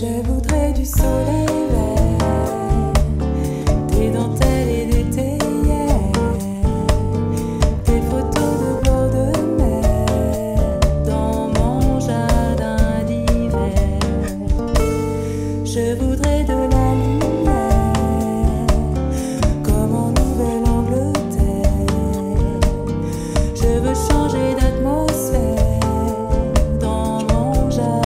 Je voudrais du soleil vert, des dentelles et des théières, des photos de bord de mer dans mon jardin d'hiver. Je voudrais de la